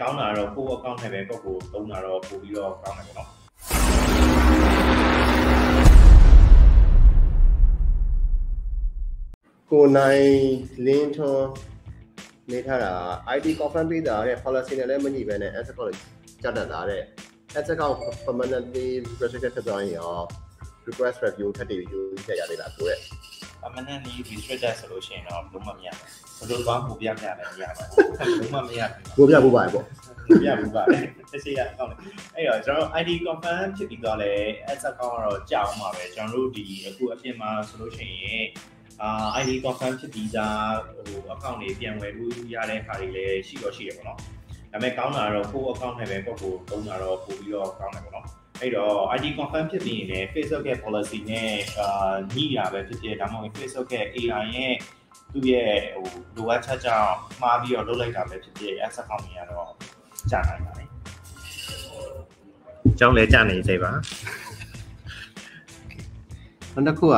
ကောင်းတာတော့ကိုယ့် account နဲ့ပဲကိုယ့်ကိုသုံးတာတော့ပို့ပြီးတော့ကောင်းတယ်ပေါ့နော်ကိုနိုင်လင်းထွန်းနေထားတာ ID confirm ပေးတာတဲ့ policy နဲ့လည်းမညီဘဲနဲ့ asset account ကြတ်တတ်တာတဲ့ asset account permanently restricted ဖြစ်သွားရင်ရော request review ထပ်တည် review ချက်ရသေးလားဆိုရက် permanently restricted ဆိုလို့ရှိရင်တော့လုံးဝမရဘူးဘယ်လိုကောင်းပို့ပြပြလဲမရပါဘူးလုံးဝမရဘူးကိုပြဖို့ပါတယ်ပေါ့ပြဘူးပါလေတစ်စီရအောင်လေအဲ့တော့ကျွန်တော် ID confirm ဖြစ်ပြီးတော့လေ ads account ကတော့ကြာအောင်ပါပဲကျွန်တော်တို့ဒီအခုအပြင်မှာဆိုလို့ရှိရင်အာ ID confirm ဖြစ်ပြီးသားဟို account တွေပြန်ဝယ်လို့ရတဲ့ခါတွေလည်းရှိတော့ရှိရပါတော့ဒါပေမဲ့ကောင်းတာတော့ကိုယ့် account နဲ့ပဲကိုယ့်ကိုသုံးတာတော့ပို့ပြီးတော့ကောင်းတယ်ပေါ့နော် အဲ့တော့ ID confirm ဖြစ်ပြီးရင်လည်း Facebook ရဲ့ policy နဲ့အာညှိတာပဲဖြစ်ဖြစ်ဒါမှမဟုတ် Facebook ရဲ့ AI ရဲ့သူ့ရဲ့ဟိုလိုအပ်ချက်ကြောင့်မှားပြီးတော့လုပ်လိုက်တာပဲဖြစ်ဖြစ် ads account တွေကတော့ကြာနိုင်ပါလေ။ကျောင်းလဲကြာနေသေးပါနောက်တစ်ခုက